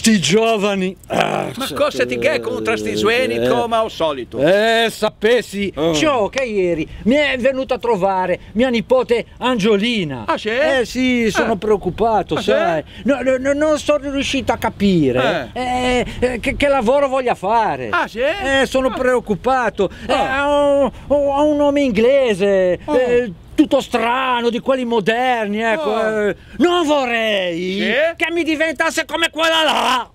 sti giovani. Ah, Ma cosa ti che contro sti sueni eh, come al solito? Eh, sapessi, Oh. ciò che ieri mi è venuta a trovare mia nipote Angiolina. Ah, sì? Eh sì, sono Ah. preoccupato, Ah, sai. No, no, no, non sono riuscito a capire eh, eh, che, che lavoro voglia fare. Ah, sì? Eh, sono Ah. preoccupato. Eh, Ah. ha, un, ha un nome inglese. Oh. Tutto strano, di quelli moderni, ecco. Oh. Non vorrei Sì? che mi diventasse come quella là.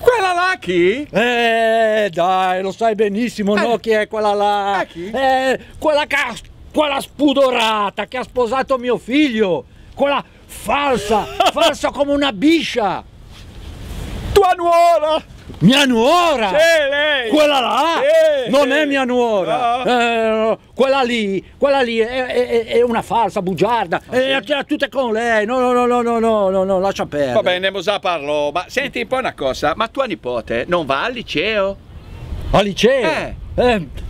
Quella là chi? Eh, dai, lo sai benissimo, no? Eh. Chi è quella là? Eh, chi? Eh, quella, ha- quella spudorata che ha sposato mio figlio. Quella falsa, falsa come una biscia. Tua nuora! Mia nuora! Quella là! Sì, non sì. è mia nuora! No. Eh, quella lì, quella lì è, è, è una falsa, bugiarda! Ah, eh, è sì. tutte con lei! No, no, no, no, no, no, no, no lascia perdere! Va bene, Mosà parlo, ma senti un po' una cosa, ma tua nipote non va al liceo? Al liceo? Eh! eh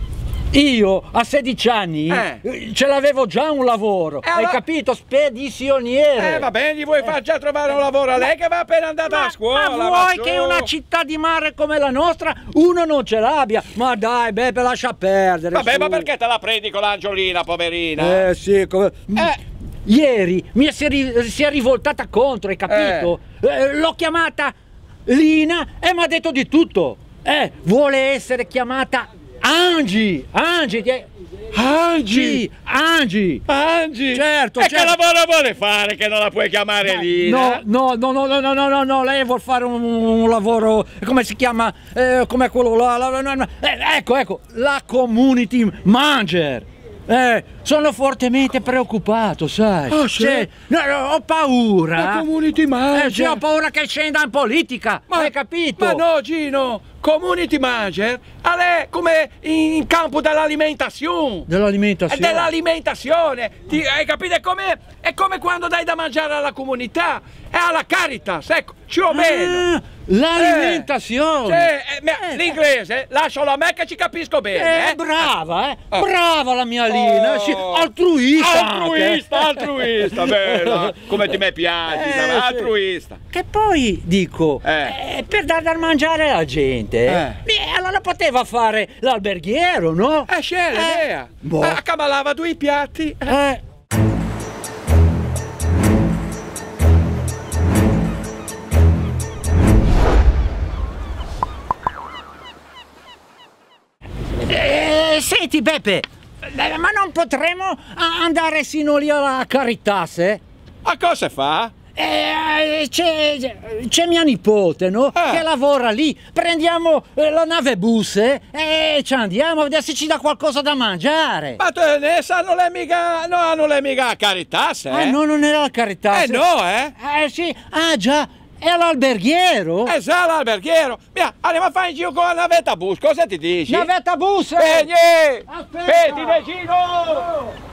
io a 16 anni Eh. eh, ce l'avevo già un lavoro, Eh, hai allora- capito? Spedizioniere. Eh, va bene, gli vuoi far già trovare un lavoro a lei che va appena andata Ma, a scuola? ma vuoi che una città di mare come la nostra uno non ce l'abbia? Ma dai, Beppe, lascia perdere. Vabbè, su. ma perché te la prendi con l'Angiolina, poverina? Eh sì, come... Eh. Ieri mi si è, si è rivoltata contro, hai capito? Eh, l'ho chiamata Lina e mi ha detto di tutto. Eh, vuole essere chiamata Angi. Angi. ti- Angi. Angi. Angi! Certo, E che certo. lavoro vuole fare che non la puoi chiamare lì? No, no, no, no, no, no, no, no, no, lei vuol fare un, un lavoro, come si chiama? Eh, come quello là, la- la- la- eh, ecco, ecco, la community manager. Eh, sono fortemente preoccupato, sai. Ah, sì? Cioè, no, no, ho paura. La community manager. Eh, sì, ho paura che scenda in politica, hai capito? Ma no, Gino, community manager è come in campo dell'alimentazione. Dell'alimentazione. dell'alimentazione, Ti- hai capito? È come, è come quando dai da mangiare alla comunità, è alla Caritas, ecco, più o meno. Ah, l'alimentazione. Sì, eh, ma Eh, l'inglese, lascialo a me che ci capisco bene. Eh, eh. brava, eh. Ah. Brava la mia Lina, Oh. sì, altruista. anche. Altruista, altruista, bella. Come ti me piaci, Eh, sì. altruista. Che poi dico, Eh. eh, per dar da mangiare alla gente, Eh. eh, allora poteva fare l'alberghiero, no? Eh, c'è l'idea. boh. Ah, camalava due piatti. Eh. Senti Beppe, eh, ma non potremmo a- andare sino lì alla Caritas, eh? A cosa fa? Eh, c'è, c'è mia nipote, no? Ah. Che lavora lì. Prendiamo eh, la nave bus eh, e ci andiamo a vedere se ci dà qualcosa da mangiare. Ma te ne sanno le mica, no, hanno le mica Caritas, eh? Ah, no, non era la carità. Eh no, eh? Eh sì, ah già, è all'alberghiero. Eh sa l'alberghiero. Mia, andiamo a fare in giro con la navetta bus, cosa ti dici? Navetta bus! Vieni! Aspetta! Petti, Gino!